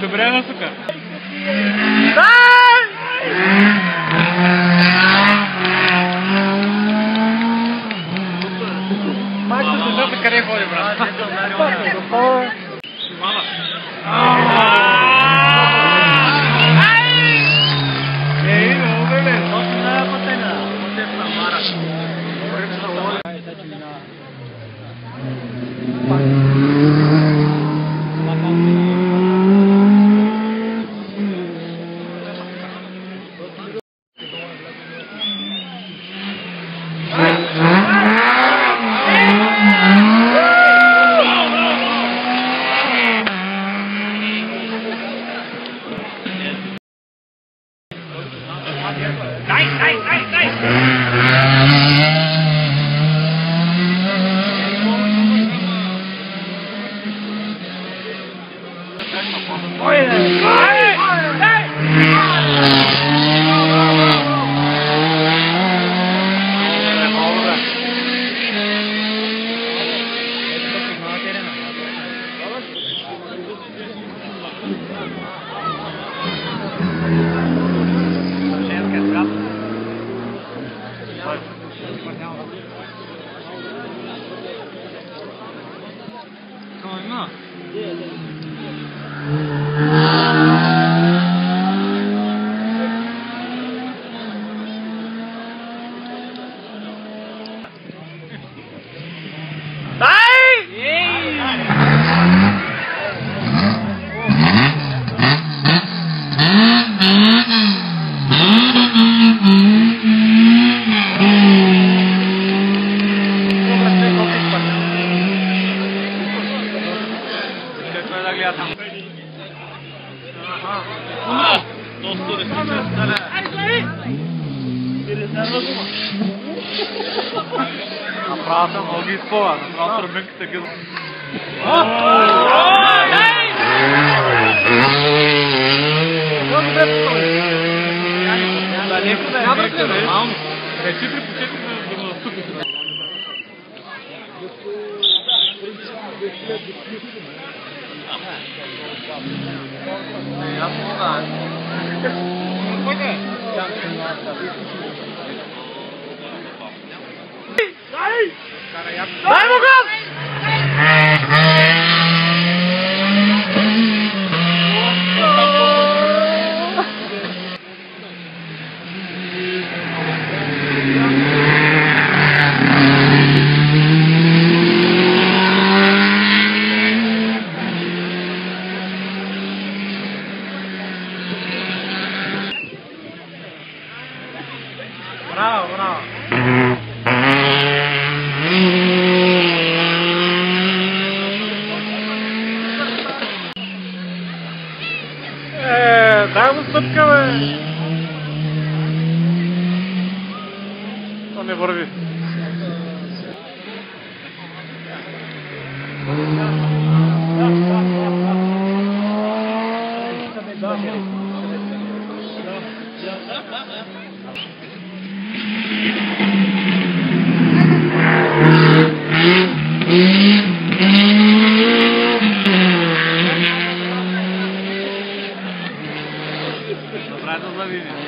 Добре насока. Майко, децата къде ходи, брат? Мама. Amen. Направо съм много изпова, направо тръбенката ги... Речи при почетите да ме наступите. Ясно 前もか Bravo, bravo. правильно ловили.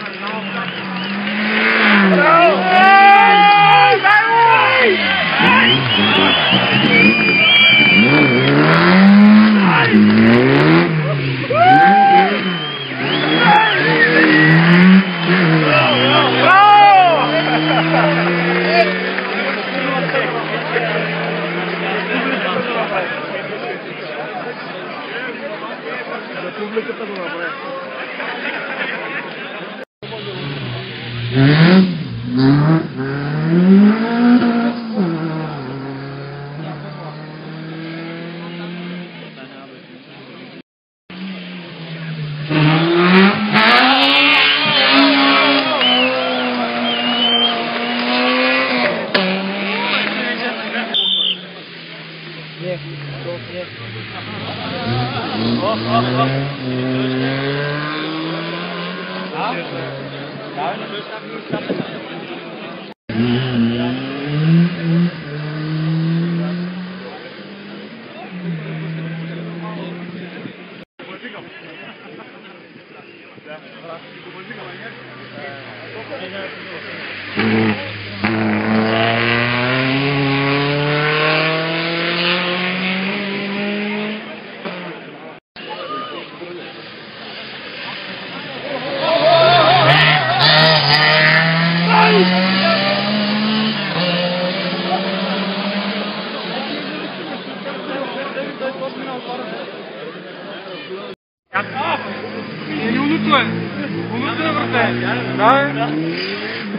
பப்ளிக்கு தான் சொல்லுவாங்க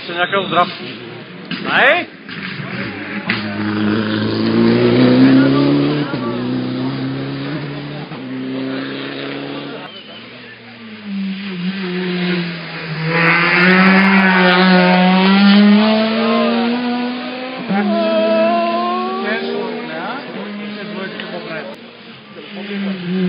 Wat zijn jakkel eraf? Nee? Thank you.